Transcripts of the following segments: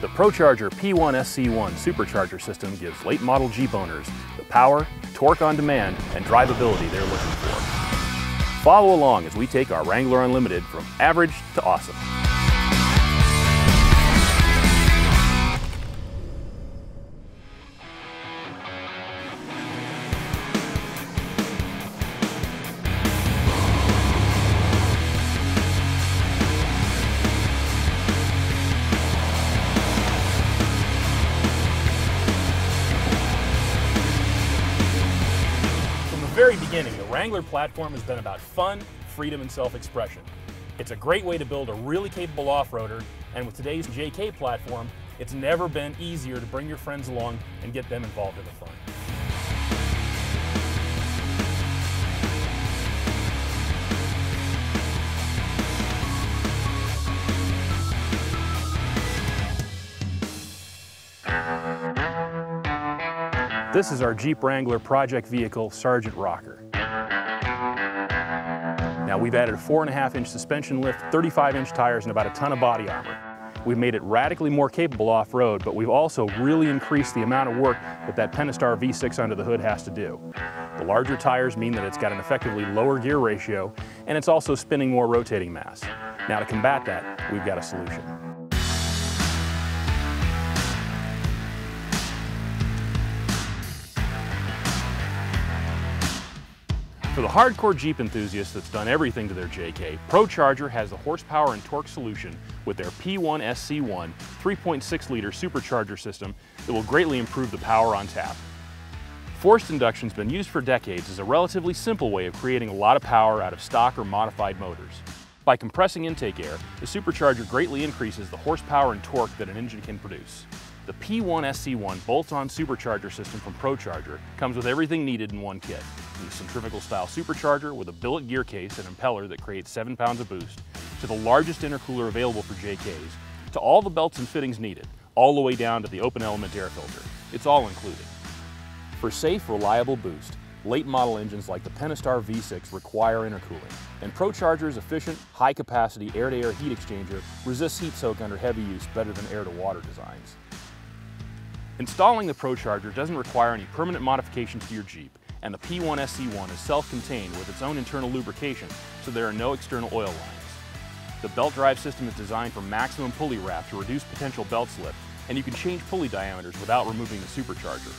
The ProCharger P1 SC1 supercharger system gives late model Jeep owners the power, torque on demand, and drivability they're looking for. Follow along as we take our Wrangler Unlimited from average to awesome. Very beginning, the Wrangler platform has been about fun, freedom, and self-expression. It's a great way to build a really capable off-roader, and with today's JK platform, it's never been easier to bring your friends along and get them involved in the fun. This is our Jeep Wrangler project vehicle, Sergeant Rocker. Now we've added a four and a half inch suspension lift, 35 inch tires, and about a ton of body armor. We've made it radically more capable off-road, but we've also really increased the amount of work that that Pentastar V6 under the hood has to do. The larger tires mean that it's got an effectively lower gear ratio, and it's also spinning more rotating mass. Now to combat that, we've got a solution. For the hardcore Jeep enthusiast that's done everything to their JK, ProCharger has the horsepower and torque solution with their P1 SC1 3.6 liter supercharger system that will greatly improve the power on tap. Forced induction's been used for decades as a relatively simple way of creating a lot of power out of stock or modified motors. By compressing intake air, the supercharger greatly increases the horsepower and torque that an engine can produce. The P1 SC1 bolt-on supercharger system from ProCharger comes with everything needed in one kit. The centrifugal style supercharger with a billet gear case and impeller that creates 7 pounds of boost, to the largest intercooler available for JKs, to all the belts and fittings needed, all the way down to the open element air filter. It's all included. For safe, reliable boost, late model engines like the Pentastar V6 require intercooling, and ProCharger's efficient, high-capacity air-to-air heat exchanger resists heat soak under heavy use better than air-to-water designs. Installing the ProCharger doesn't require any permanent modifications to your Jeep, and the P1 SC1 is self-contained with its own internal lubrication, so there are no external oil lines. The belt drive system is designed for maximum pulley wrap to reduce potential belt slip, and you can change pulley diameters without removing the supercharger.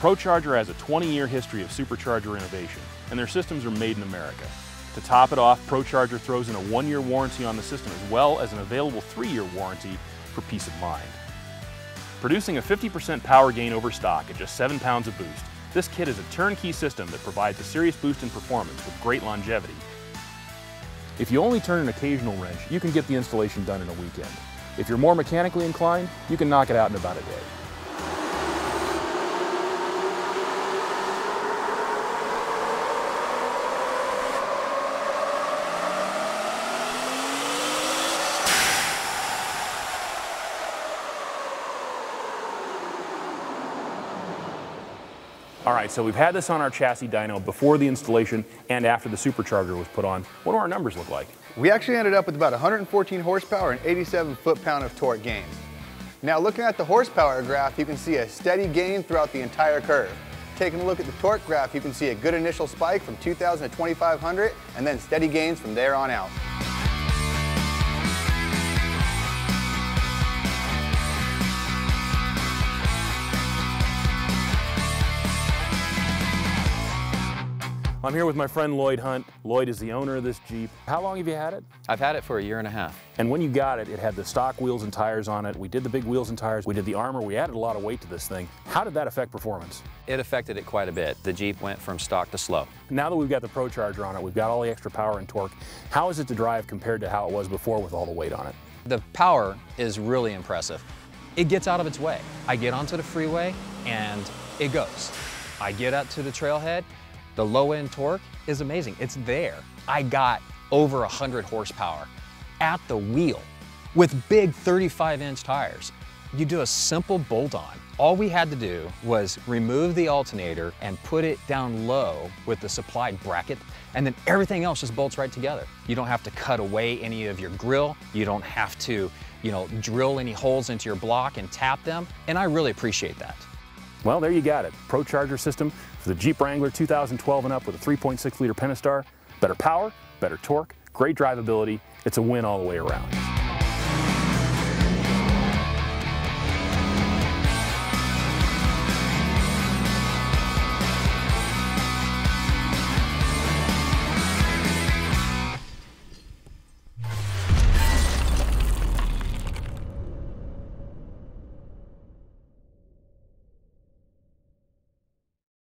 ProCharger has a 20-year history of supercharger innovation, and their systems are made in America. To top it off, ProCharger throws in a one-year warranty on the system as well as an available three-year warranty for peace of mind. Producing a 50% power gain over stock at just 7 pounds of boost, this kit is a turnkey system that provides a serious boost in performance with great longevity. If you only turn an occasional wrench, you can get the installation done in a weekend. If you're more mechanically inclined, you can knock it out in about a day. All right, so we've had this on our chassis dyno before the installation and after the supercharger was put on. What do our numbers look like? We actually ended up with about 114 horsepower and 87 foot-pound of torque gain. Now looking at the horsepower graph, you can see a steady gain throughout the entire curve. Taking a look at the torque graph, you can see a good initial spike from 2,000 to 2,500 and then steady gains from there on out. I'm here with my friend Lloyd Hunt. Lloyd is the owner of this Jeep. How long have you had it? I've had it for a year and a half. And when you got it, it had the stock wheels and tires on it. We did the big wheels and tires. We did the armor. We added a lot of weight to this thing. How did that affect performance? It affected it quite a bit. The Jeep went from stock to slow. Now that we've got the ProCharger on it, we've got all the extra power and torque. How is it to drive compared to how it was before with all the weight on it? The power is really impressive. It gets out of its way. I get onto the freeway and it goes. I get out to the trailhead, the low end torque is amazing. It's there. I got over 100 horsepower at the wheel with big 35 inch tires. You do a simple bolt on. All we had to do was remove the alternator and put it down low with the supplied bracket, and then everything else just bolts right together. You don't have to cut away any of your grill. You don't have to you know, drill any holes into your block and tap them, and I really appreciate that. Well, there you got it. Pro Charger system for the Jeep Wrangler 2012 and up with a 3.6 liter Pentastar. Better power, better torque, great drivability. It's a win all the way around.